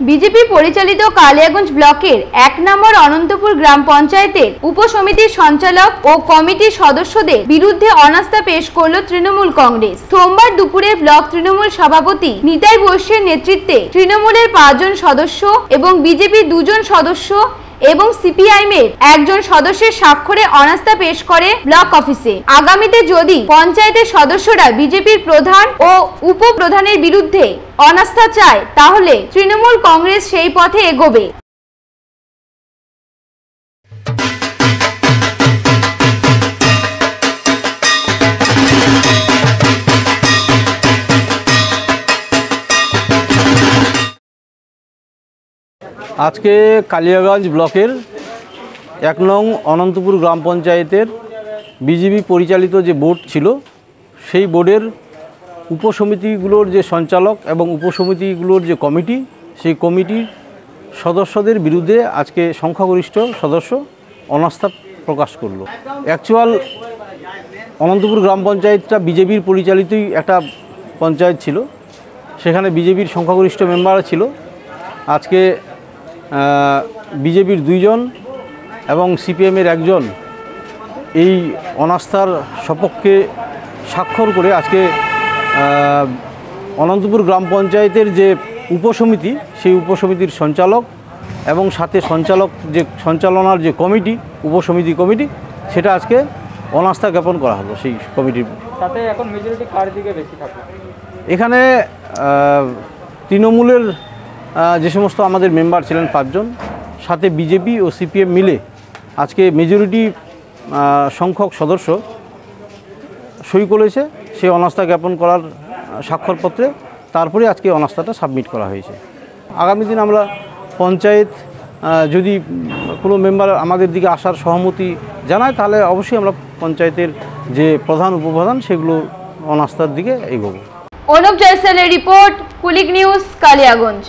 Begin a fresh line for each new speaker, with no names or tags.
BJP পরিচালিত কালিয়াগঞ্জ ব্লকের এক নম্বর অনন্তপুর গ্রাম পঞ্চায়েতের উপসমিতির সঞ্চালক ও কমিটির সদস্যদের বিরুদ্ধে অনাস্থা পেশ করল তৃণমূল কংগ্রেস। সোমবার দুপুরে ব্লক তৃণমূল সভাপতি নিতাই বৈশ্যের নেতৃত্বে তৃণমূলের পাঁচজন সদস্য এবং বিজেপির দুজন সদস্য এবং সিপিআইএম এর একজন সদস্যের স্বাক্ষরে অনাস্থা পেশ করে ব্লক অফিসে। আগামীতে যদি পঞ্চায়েতের সদস্যরা বিজেপির প্রধান ও উপপ্রধানের বিরুদ্ধে অনাস্থা চায়, তাহলে তৃণমূল কংগ্রেস সেই পথে এগোবে।
আজকে কালিয়াগঞ্জ ব্লকের এক নং অনন্তপুর গ্রাম পঞ্চায়েতের বিজেপি পরিচালিত যে বোর্ড ছিল, সেই বোর্ডের উপসমিতিগুলোর যে সঞ্চালক এবং উপসমিতিগুলোর যে কমিটি, সেই কমিটির সদস্যদের বিরুদ্ধে আজকে সংখ্যাগরিষ্ঠ সদস্য অনাস্থা প্রকাশ করল। অ্যাকচুয়াল অনন্তপুর গ্রাম পঞ্চায়েতটা বিজেপির পরিচালিতই একটা পঞ্চায়েত ছিল। সেখানে বিজেপির সংখ্যাগরিষ্ঠ মেম্বার ছিল। আজকে বিজেপির দুইজন এবং সিপিএমের একজন এই অনাস্থার সপক্ষে স্বাক্ষর করে আজকে অনন্তপুর গ্রাম পঞ্চায়েতের যে উপসমিতি সেই উপসমিতির সঞ্চালক এবং সাথে সঞ্চালক যে সঞ্চালনার যে কমিটি উপসমিতি কমিটি সেটা আজকে অনাস্থা জ্ঞাপন করা হলো সেই কমিটির।
তাতে এখন মেজরিটি কার দিকে বেশি থাকে?
এখানে তৃণমূলের যে সমস্ত আমাদের মেম্বার ছিলেন পাঁচজন, সাথে বিজেপি ও সিপিএম মিলে আজকে মেজরিটি সংখ্যক সদস্য সই করেছে। সেই অনাস্থা জ্ঞাপন করার স্বাক্ষরপত্রে তারপরে আজকে অনাস্থাটা সাবমিট করা হয়েছে। আগামী দিন আমরা পঞ্চায়েত যদি কোনো মেম্বার আমাদের দিকে আসার সহমতি জানায়, তাহলে অবশ্যই আমরা পঞ্চায়েতের যে প্রধান উপপ্রধান, সেগুলো অনাস্থার দিকে এগোবো।
অনুপ জয়সালের রিপোর্ট, কুলিক নিউজ, কালিয়াগঞ্জ।